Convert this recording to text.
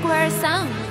square sound.